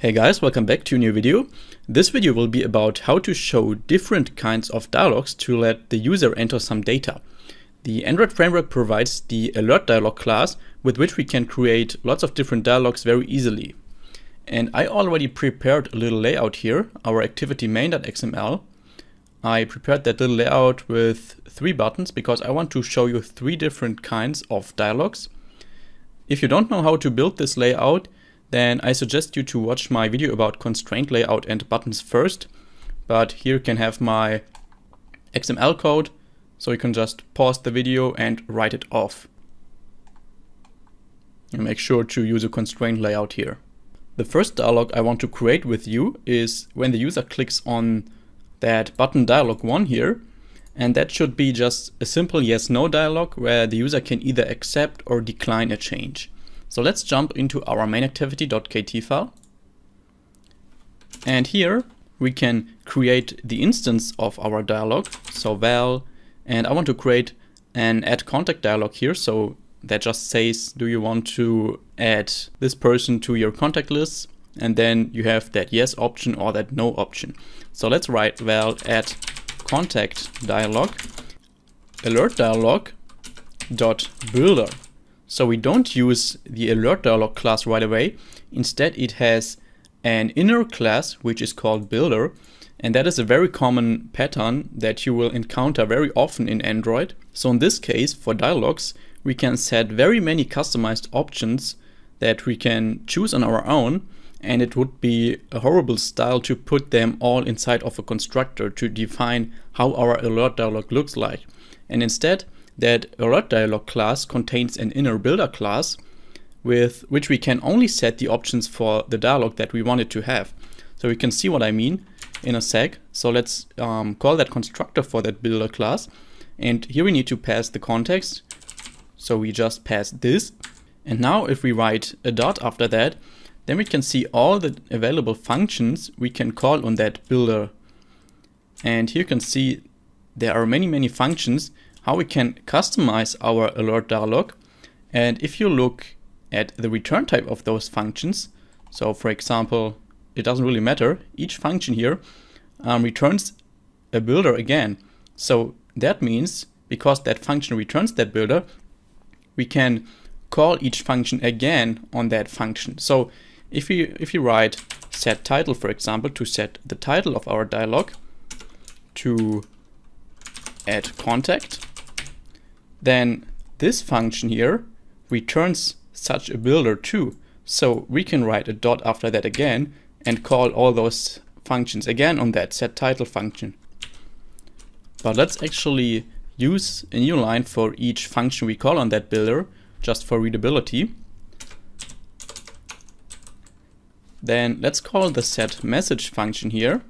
Hey guys, welcome back to a new video. This video will be about how to show different kinds of dialogues to let the user enter some data. The Android framework provides the alert dialog class with which we can create lots of different dialogues very easily. And I already prepared a little layout here, our activity main.xml. I prepared that little layout with three buttons because I want to show you three different kinds of dialogues. If you don't know how to build this layout, then I suggest you to watch my video about constraint layout and buttons first. But here you can have my XML code, so you can just pause the video and write it off. And make sure to use a constraint layout here. The first dialog I want to create with you is when the user clicks on that button dialog 1 here, and that should be just a simple yes-no dialog where the user can either accept or decline a change. So let's jump into our mainActivity.kt file. And here we can create the instance of our dialog. So val, and I want to create an add contact dialog here. So that just says, do you want to add this person to your contact list? And then you have that yes option or that no option. So let's write val add contact dialog alert dialog dot builder so we don't use the alert dialog class right away. Instead, it has an inner class, which is called builder. And that is a very common pattern that you will encounter very often in Android. So in this case, for dialogues, we can set very many customized options that we can choose on our own. And it would be a horrible style to put them all inside of a constructor to define how our alert dialog looks like. And instead, that alert dialog class contains an inner builder class with which we can only set the options for the dialog that we wanted to have. So we can see what I mean in a sec. So let's um, call that constructor for that builder class. And here we need to pass the context. So we just pass this. And now if we write a dot after that, then we can see all the available functions we can call on that builder. And here you can see there are many, many functions how we can customize our alert dialog. And if you look at the return type of those functions, so for example, it doesn't really matter, each function here um, returns a builder again. So that means because that function returns that builder, we can call each function again on that function. So if you if you write set title, for example, to set the title of our dialog to add contact, then this function here returns such a builder too. So we can write a dot after that again and call all those functions again on that set title function. But let's actually use a new line for each function we call on that builder just for readability. Then let's call the set message function here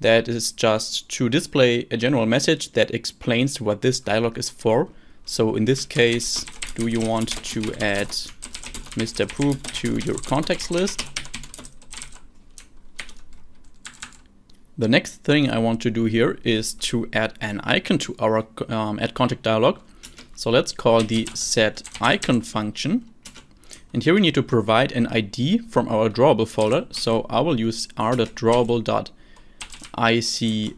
that is just to display a general message that explains what this dialog is for. So in this case, do you want to add Mr. Poop to your contacts list? The next thing I want to do here is to add an icon to our um, add contact dialog. So let's call the set icon function. And here we need to provide an ID from our drawable folder. So I will use r.drawable.id IC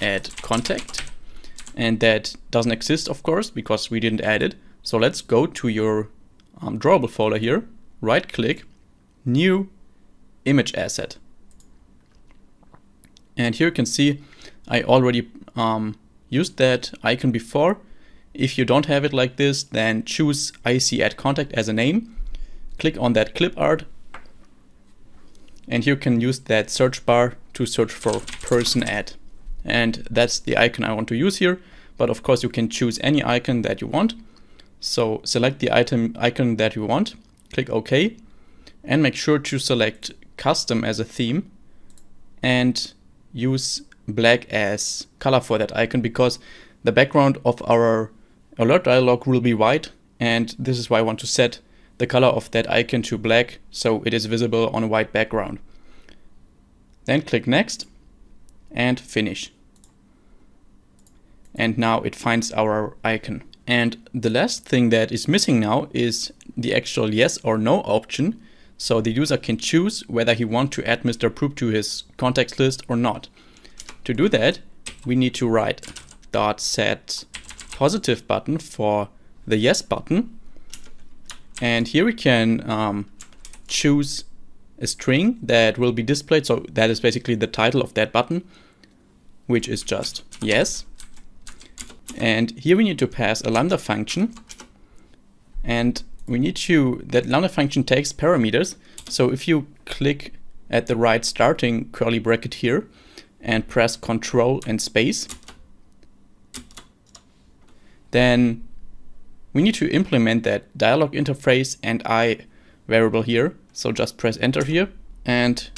add contact. And that doesn't exist, of course, because we didn't add it. So let's go to your um, drawable folder here, right click, new image asset. And here you can see I already um, used that icon before. If you don't have it like this, then choose IC add contact as a name. Click on that clip art and you can use that search bar to search for person add. And that's the icon I want to use here. But of course you can choose any icon that you want. So select the item icon that you want, click OK, and make sure to select custom as a theme and use black as color for that icon because the background of our alert dialog will be white and this is why I want to set the color of that icon to black so it is visible on a white background. Then click next and finish. And now it finds our icon. And the last thing that is missing now is the actual yes or no option. So the user can choose whether he wants to add Mr. Proop to his contacts list or not. To do that, we need to write dot set positive button for the yes button. And here we can um, choose a string that will be displayed. So that is basically the title of that button, which is just yes. And here we need to pass a lambda function. And we need to, that lambda function takes parameters. So if you click at the right starting curly bracket here and press control and space, then we need to implement that dialog interface and I variable here. So just press enter here and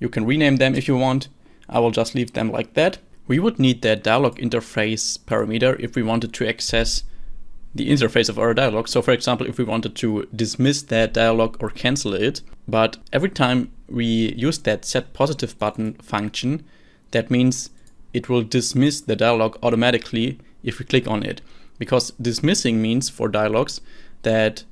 you can rename them if you want. I will just leave them like that. We would need that dialog interface parameter if we wanted to access the interface of our dialog. So for example, if we wanted to dismiss that dialog or cancel it, but every time we use that set positive button function, that means it will dismiss the dialog automatically if we click on it. Because dismissing means for dialogs that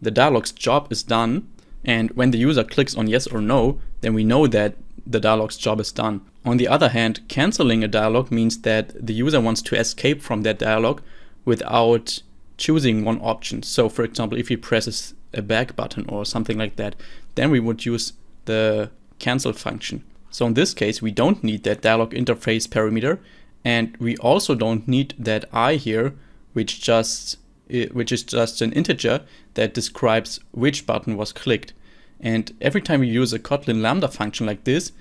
the dialog's job is done and when the user clicks on yes or no, then we know that the dialog's job is done. On the other hand, canceling a dialog means that the user wants to escape from that dialog without choosing one option. So for example, if he presses a back button or something like that, then we would use the cancel function. So in this case, we don't need that dialog interface parameter and we also don't need that i here, which just which is just an integer that describes which button was clicked. And every time we use a Kotlin Lambda function like this,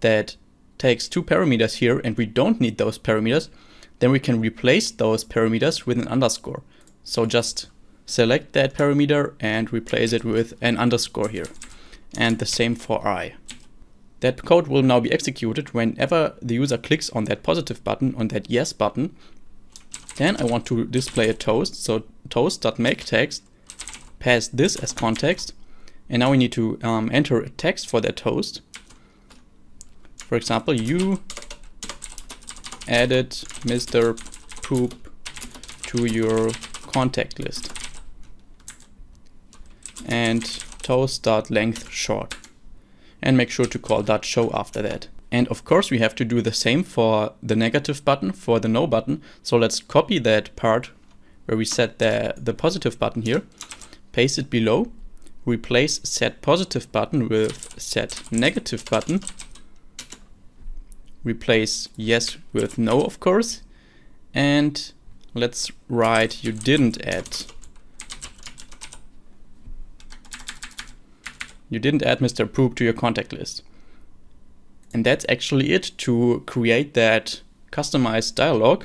that takes two parameters here and we don't need those parameters, then we can replace those parameters with an underscore. So just select that parameter and replace it with an underscore here. And the same for i. That code will now be executed whenever the user clicks on that positive button, on that yes button. Then I want to display a toast, so toast.make text, pass this as context, and now we need to um, enter a text for that toast. For example, you added Mr. Poop to your contact list. And toast.length short. And make sure to call dot show after that. And of course we have to do the same for the negative button, for the no button. So let's copy that part where we set the, the positive button here, paste it below, replace set positive button with set negative button, replace yes with no of course, and let's write you didn't add you didn't add Mr. Poop to your contact list. And that's actually it to create that customized dialog.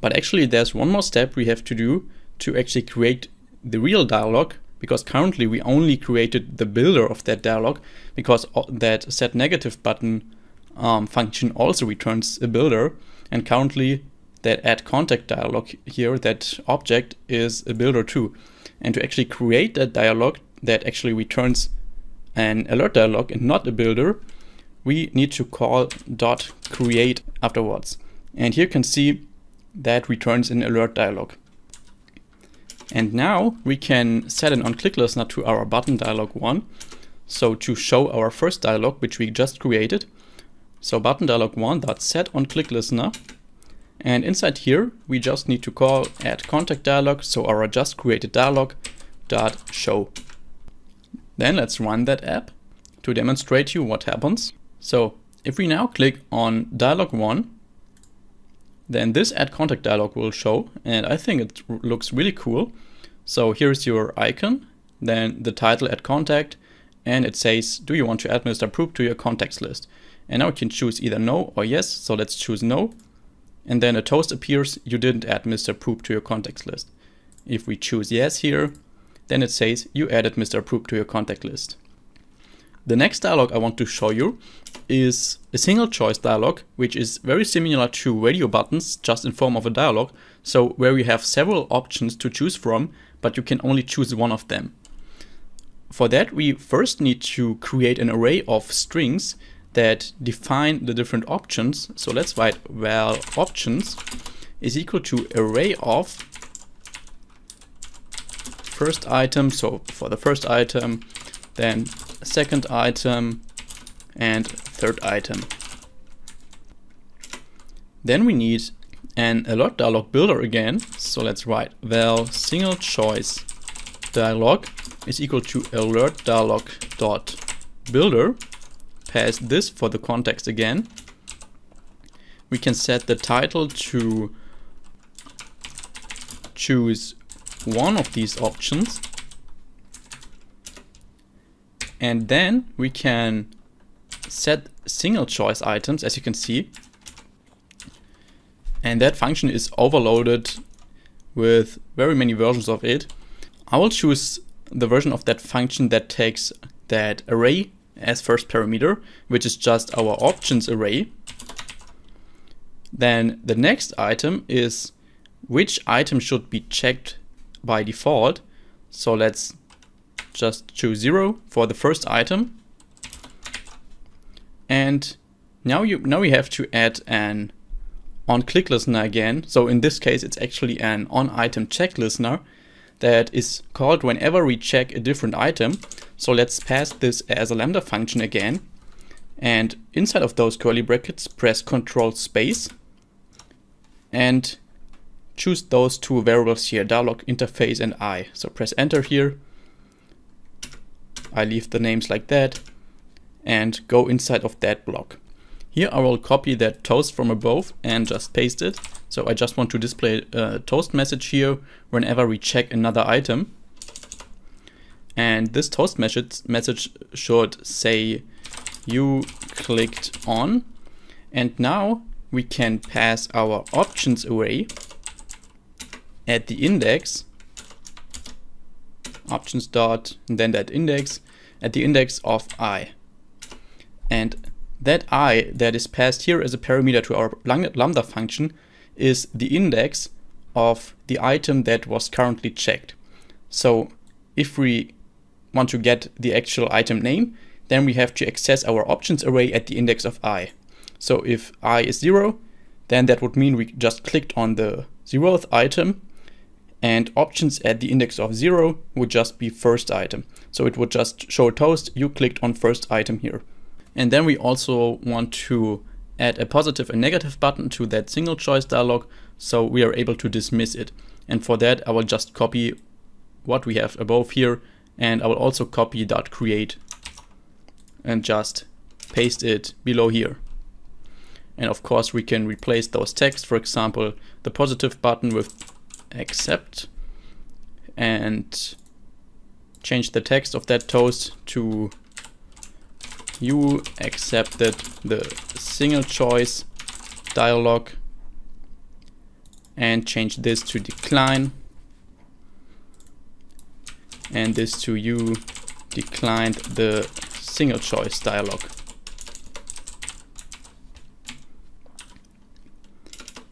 But actually there's one more step we have to do to actually create the real dialog because currently we only created the builder of that dialog because that set negative button um, function also returns a builder and currently that add contact dialog here, that object is a builder too. And to actually create that dialog that actually returns an alert dialog and not a builder, we need to call dot create afterwards. And here you can see that returns an alert dialog. And now we can set an on-click listener to our button dialog one. So to show our first dialog, which we just created. So button dialog one dot set on click listener and inside here, we just need to call add contact dialog, so our just created dialog dot show. Then let's run that app to demonstrate you what happens. So if we now click on dialog one, then this add contact dialog will show, and I think it looks really cool. So here's your icon, then the title add contact, and it says, do you want to add Mr. Proop to your contacts list? And now we can choose either no or yes, so let's choose no and then a toast appears, you didn't add Mr. Proop to your contacts list. If we choose yes here, then it says you added Mr. Proop to your contact list. The next dialog I want to show you is a single choice dialog, which is very similar to radio buttons, just in form of a dialog. So where you have several options to choose from, but you can only choose one of them. For that, we first need to create an array of strings that define the different options. So let's write val options is equal to array of first item. So for the first item, then second item and third item. Then we need an alert dialog builder again. So let's write val single choice dialog is equal to alert dialog dot builder. Pass this for the context again. We can set the title to choose one of these options. And then we can set single choice items, as you can see. And that function is overloaded with very many versions of it. I will choose the version of that function that takes that array as first parameter, which is just our options array. Then the next item is which item should be checked by default. So let's just choose zero for the first item. And now you now we have to add an on click listener again. So in this case, it's actually an on item check listener that is called whenever we check a different item. So let's pass this as a lambda function again. And inside of those curly brackets, press Control space and choose those two variables here, dialog interface and I. So press enter here. I leave the names like that and go inside of that block. Here I will copy that toast from above and just paste it. So I just want to display a toast message here whenever we check another item. And this toast message, message should say you clicked on. And now we can pass our options array at the index options dot and then that index at the index of i. And that i that is passed here as a parameter to our lambda function is the index of the item that was currently checked. So if we want to get the actual item name, then we have to access our options array at the index of i. So if i is 0, then that would mean we just clicked on the zeroth item and options at the index of 0 would just be first item. So it would just show toast, you clicked on first item here. And then we also want to add a positive and negative button to that single choice dialog so we are able to dismiss it. And for that I will just copy what we have above here and I will also copy dot .create and just paste it below here. And of course we can replace those text, for example, the positive button with accept and change the text of that toast to you accepted the single choice dialog and change this to decline and this to you declined the single choice dialog.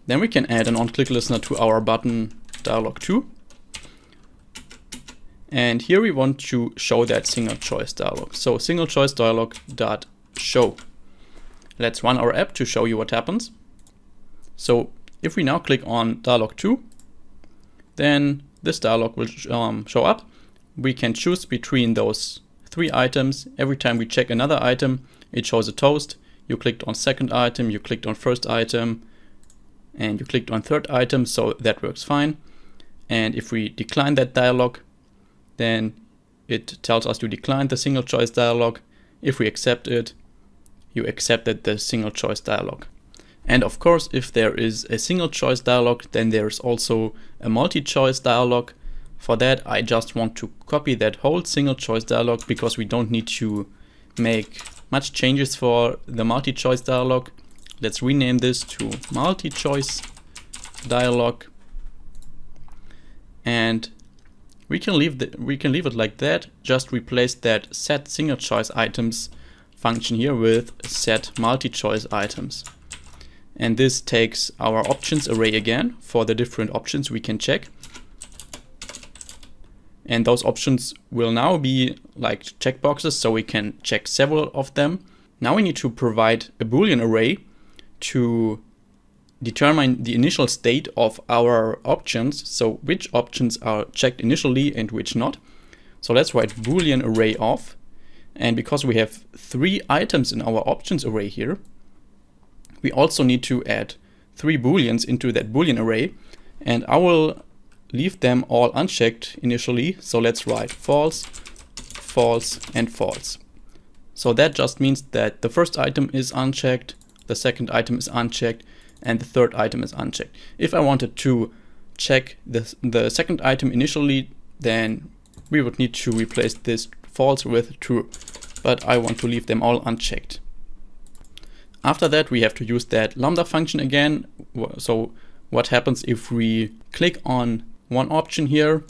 Then we can add an on-click listener to our button dialog too. And here we want to show that single choice dialog. So single choice dialog dot show. Let's run our app to show you what happens. So if we now click on dialog 2, then this dialog will um, show up. We can choose between those three items. Every time we check another item, it shows a toast. You clicked on second item, you clicked on first item, and you clicked on third item, so that works fine. And if we decline that dialog, then it tells us to decline the single choice dialog. If we accept it, you accepted the single choice dialog. And of course, if there is a single choice dialog, then there's also a multi-choice dialog. For that, I just want to copy that whole single choice dialog because we don't need to make much changes for the multi-choice dialog. Let's rename this to multi-choice dialog. And we can leave the, we can leave it like that. Just replace that set single choice items function here with set multi-choice items. And this takes our options array again for the different options we can check. And those options will now be like checkboxes, so we can check several of them. Now we need to provide a boolean array to determine the initial state of our options, so which options are checked initially and which not. So let's write boolean array of, and because we have three items in our options array here, we also need to add three booleans into that boolean array, and I will leave them all unchecked initially. So let's write false, false, and false. So that just means that the first item is unchecked, the second item is unchecked, and the third item is unchecked. If I wanted to check the, the second item initially, then we would need to replace this false with true, but I want to leave them all unchecked. After that, we have to use that lambda function again. So what happens if we click on one option here?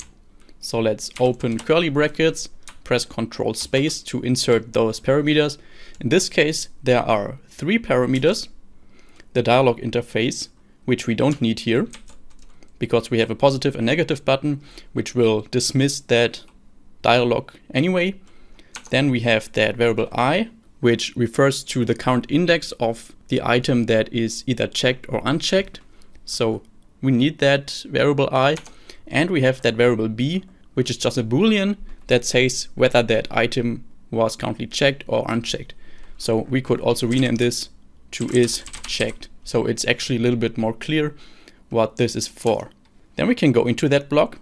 So let's open curly brackets, press Control space to insert those parameters. In this case, there are three parameters the dialog interface, which we don't need here because we have a positive and negative button, which will dismiss that dialog anyway. Then we have that variable i, which refers to the current index of the item that is either checked or unchecked. So we need that variable i. And we have that variable b, which is just a boolean that says whether that item was currently checked or unchecked. So we could also rename this to is checked. So it's actually a little bit more clear what this is for. Then we can go into that block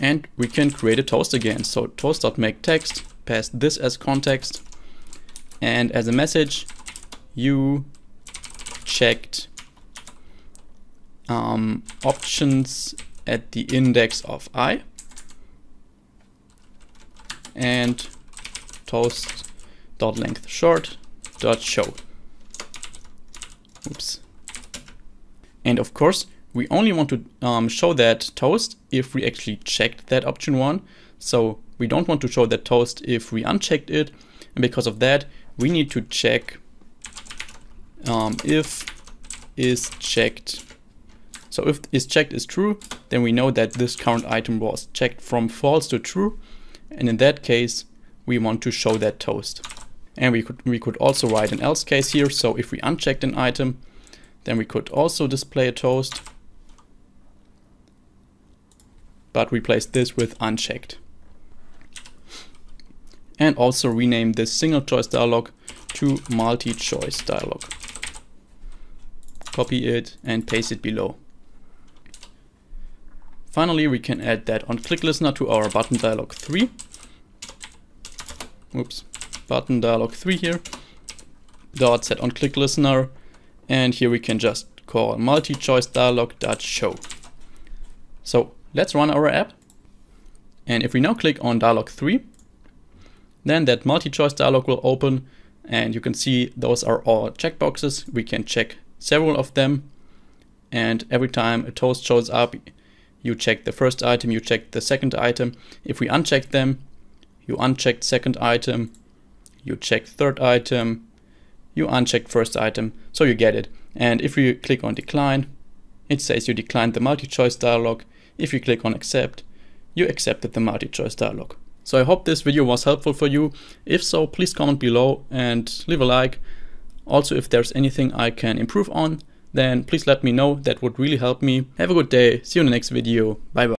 and we can create a toast again. So toast.make text, pass this as context and as a message you checked um, options at the index of i and toast dot length short dot show Oops. And of course, we only want to um, show that toast if we actually checked that option one. So we don't want to show that toast if we unchecked it. And because of that, we need to check um, if is checked. So if is checked is true, then we know that this current item was checked from false to true. And in that case, we want to show that toast. And we could, we could also write an else case here. So if we unchecked an item, then we could also display a toast. But replace this with unchecked. And also rename this single choice dialog to multi-choice dialog. Copy it and paste it below. Finally, we can add that on click listener to our button dialog 3. Oops button dialog 3 here, dot set on click listener, and here we can just call multi-choice dialog dot show. So let's run our app. And if we now click on dialog 3, then that multi-choice dialog will open and you can see those are all checkboxes. We can check several of them. And every time a toast shows up, you check the first item, you check the second item. If we uncheck them, you uncheck second item, you check third item, you uncheck first item, so you get it. And if you click on decline, it says you declined the multi-choice dialog. If you click on accept, you accepted the multi-choice dialog. So I hope this video was helpful for you. If so, please comment below and leave a like. Also, if there's anything I can improve on, then please let me know. That would really help me. Have a good day. See you in the next video. Bye bye.